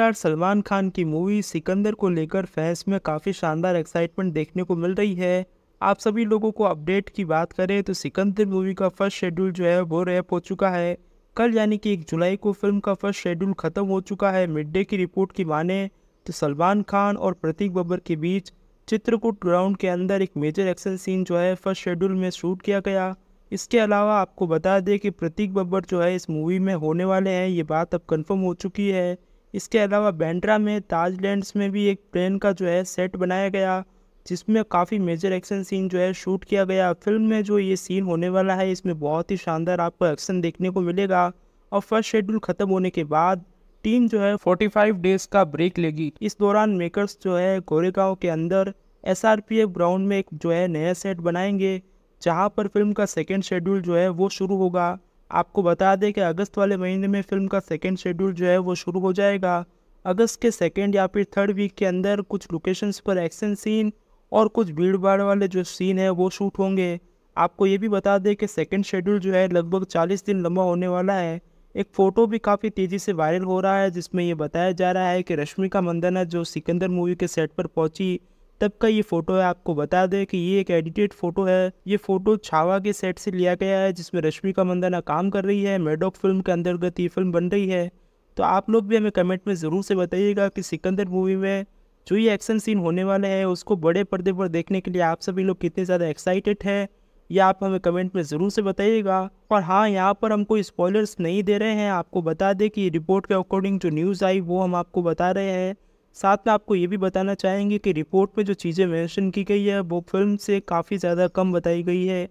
Star Salman Khan की movie Sikandar को लेकर फैंस में काफ़ी शानदार एक्साइटमेंट देखने को मिल रही है। आप सभी लोगों को अपडेट की बात करें तो सिकंदर मूवी का फ़र्स्ट शेड्यूल जो है वो रैप हो चुका है। कल यानी कि एक जुलाई को फ़िल्म का फ़र्स्ट शेड्यूल खत्म हो चुका है मिड डे की रिपोर्ट की माने। तो सलमान खान और प्रतीक बब्बर के बीच चित्रकूट ग्राउंड के अंदर एक मेजर एक्शन सीन जो है फ़र्स्ट शेड्यूल में शूट किया गया। इसके अलावा आपको बता दें कि प्रतीक बब्बर जो है इस मूवी में होने वाले हैं, ये बात अब कंफर्म हो चुकी है। इसके अलावा बैंड्रा में ताजलैंड्स में भी एक प्लेन का जो है सेट बनाया गया, जिसमें काफ़ी मेजर एक्शन सीन जो है शूट किया गया। फ़िल्म में जो ये सीन होने वाला है, इसमें बहुत ही शानदार आपको एक्शन देखने को मिलेगा। और फ़र्स्ट शेड्यूल ख़त्म होने के बाद टीम जो है 45 डेज़ का ब्रेक लेगी। इस दौरान मेकर्स जो है गोरेगांव के अंदर एस ग्राउंड में एक जो है नया सेट बनाएँगे, जहाँ पर फ़िल्म का सेकेंड शेड्यूल जो है वो शुरू होगा। आपको बता दें कि अगस्त वाले महीने में फ़िल्म का सेकेंड शेड्यूल जो है वो शुरू हो जाएगा। अगस्त के सेकेंड या फिर थर्ड वीक के अंदर कुछ लोकेशंस पर एक्शन सीन और कुछ भीड़ भाड़ वाले जो सीन है वो शूट होंगे। आपको ये भी बता दें कि सेकेंड शेड्यूल जो है लगभग 40 दिन लंबा होने वाला है। एक फ़ोटो भी काफ़ी तेज़ी से वायरल हो रहा है, जिसमें ये बताया जा रहा है कि रश्मिका मंदना जो सिकंदर मूवी के सेट पर पहुँची तब का ये फ़ोटो है, आपको बता दें कि ये एक एडिटेड फ़ोटो है। ये फ़ोटो छावा के सेट से लिया गया है, जिसमें रश्मिका मंदाना काम कर रही है, मेडोक फ़िल्म के अंतर्गत ये फ़िल्म बन रही है। तो आप लोग भी हमें कमेंट में ज़रूर से बताइएगा कि सिकंदर मूवी में जो ये एक्शन सीन होने वाले हैं, उसको बड़े पर्दे पर देखने के लिए आप सभी लोग कितने ज़्यादा एक्साइटेड हैं, ये आप हमें कमेंट में ज़रूर से बताइएगा। और हाँ यहाँ पर हम कोई स्पॉयलर्स नहीं दे रहे हैं, आपको बता दें कि रिपोर्ट के अकॉर्डिंग जो न्यूज़ आई, वो हम आपको बता रहे हैं। साथ में आपको ये भी बताना चाहेंगे कि रिपोर्ट में जो चीज़ें मेंशन की गई है, वो फ़िल्म से काफ़ी ज़्यादा कम बताई गई है।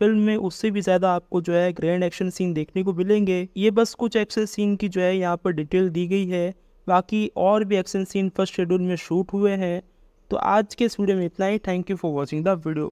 फ़िल्म में उससे भी ज़्यादा आपको जो है ग्रैंड एक्शन सीन देखने को मिलेंगे। ये बस कुछ एक्शन सीन की जो है यहाँ पर डिटेल दी गई है। बाकी और भी एक्शन सीन फ़र्स्ट शेड्यूल में शूट हुए हैं। तो आज के इस वीडियो में इतना ही। Thank you for watching the video